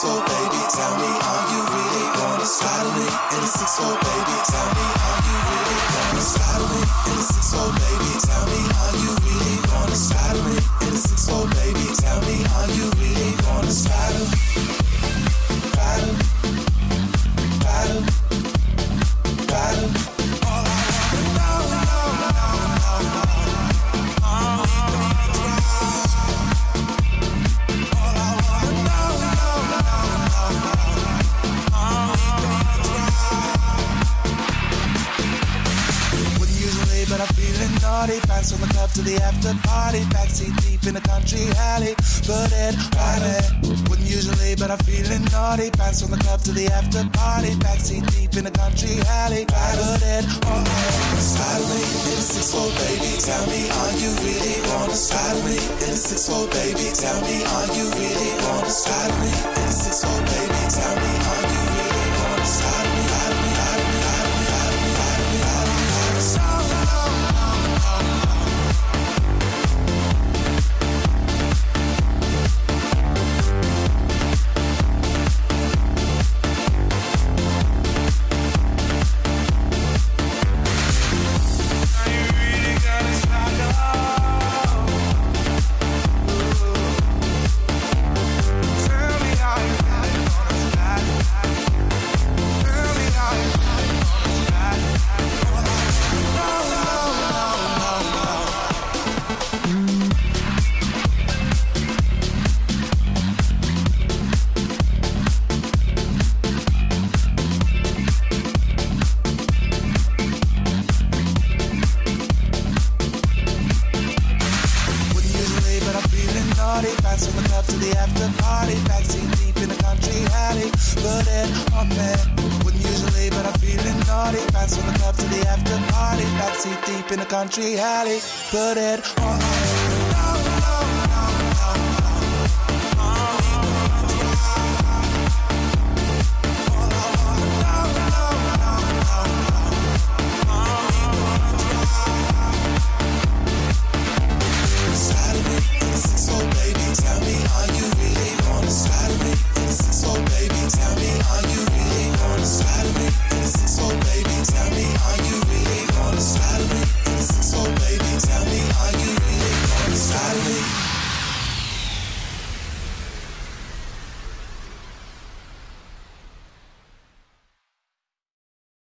So baby, tell me, are you really gonna straddle me? In a six-four, baby, tell me, are you really gonna straddle me? In a six-four, baby, tell me, are you Wouldn't but I'm feeling naughty. Pants from the club to the after party. Backseat deep in the country alley. Put it right in. Wouldn't usually, but I'm feeling naughty. Pants from the club to the after party. Backseat deep in the country alley. Put it on Slide me in six four, baby. Tell me, are you really gonna slide me in six four, baby? Tell me, are you really gonna slide me Back from the club to the after party. Backseat deep in the country alley. Put it on me. Wouldn't usually, but I'm feeling naughty. Back from the club to the after party. Backseat deep in the country alley. Put it on.